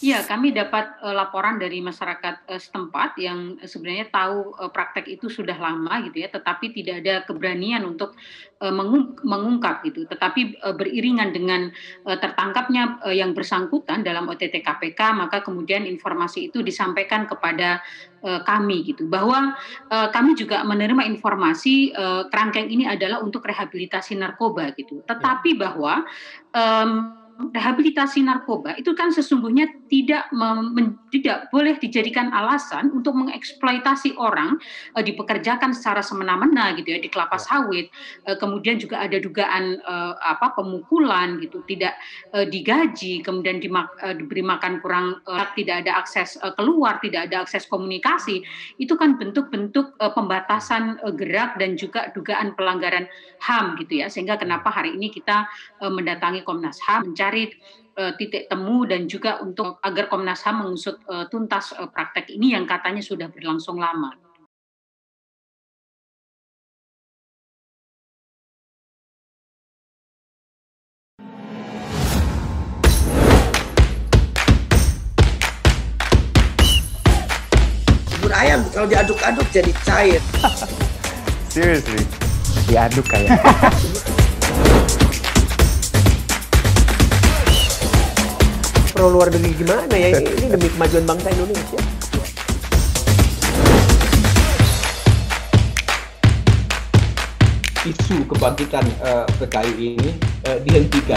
Iya, kami dapat uh, laporan dari masyarakat uh, setempat yang sebenarnya tahu uh, praktek itu sudah lama gitu ya, tetapi tidak ada keberanian untuk uh, mengung mengungkap gitu. Tetapi uh, beriringan dengan uh, tertangkapnya uh, yang bersangkutan dalam OTT KPK, maka kemudian informasi itu disampaikan kepada uh, kami gitu, bahwa uh, kami juga menerima informasi uh, kerangkeng ini adalah untuk rehabilitasi narkoba gitu. Tetapi bahwa um, rehabilitasi narkoba itu kan sesungguhnya tidak mem, tidak boleh dijadikan alasan untuk mengeksploitasi orang uh, dipekerjakan secara semena-mena gitu ya di kelapa ya. sawit uh, kemudian juga ada dugaan uh, apa pemukulan gitu tidak uh, digaji kemudian dimak, uh, diberi makan kurang uh, tidak ada akses uh, keluar tidak ada akses komunikasi itu kan bentuk-bentuk uh, pembatasan uh, gerak dan juga dugaan pelanggaran HAM gitu ya sehingga kenapa hari ini kita uh, mendatangi Komnas HAM mencari mencari uh, titik temu dan juga untuk agar Komnas HAM mengusut uh, tuntas uh, praktek ini yang katanya sudah berlangsung lama. Bubur ayam kalau diaduk-aduk jadi cair. Seriously, diaduk kayak. pro luar negeri gimana ya? Ini demi kemajuan bangsa Indonesia. Isu kebangkitan uh, PKI ini uh, dihentikan.